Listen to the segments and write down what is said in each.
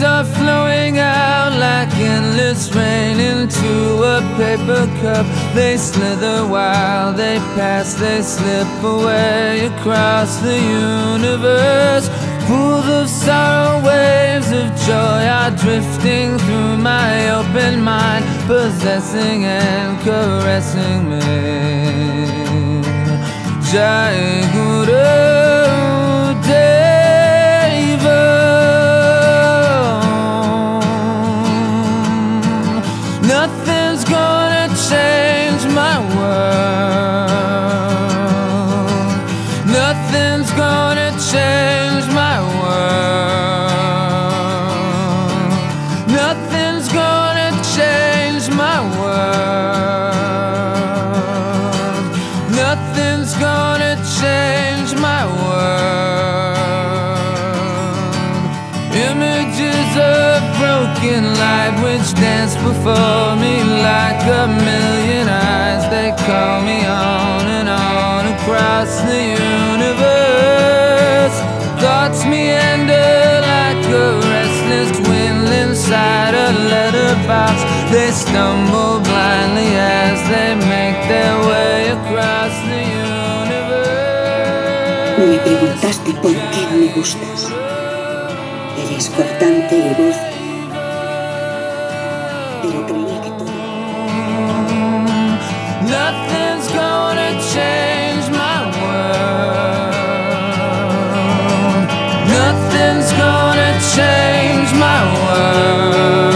words are flowing out like endless rain into a paper cup. They slither while they pass, they slip away across the universe. Pools of sorrow, waves of joy are drifting through my open mind, possessing and caressing me. Jai Nothing's gonna change my world. Nothing's gonna change my world. Nothing's gonna change my world. Nothing's gonna change my world. Images of broken light which dance before me like a million eyes. They call me on and on across the universe. Thoughts meander like a restless wind inside a letterbox. They stumble blindly as they make their way across the universe. Me preguntaste por qué me gustas. Eres cortante y dulce. Pero creí que todo... Nothing's gonna change my world. Nothing's gonna change my world.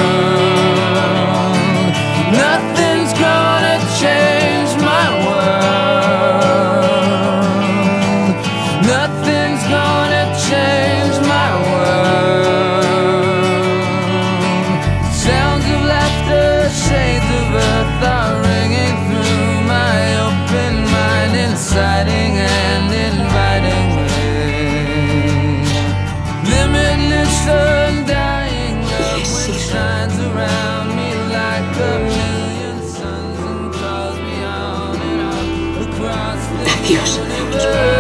Nothing's gonna change my world. Nothing's gonna mind, inciting and inviting me. Limitless, undying love which shines around me like a million suns and calls me on and on across the universe.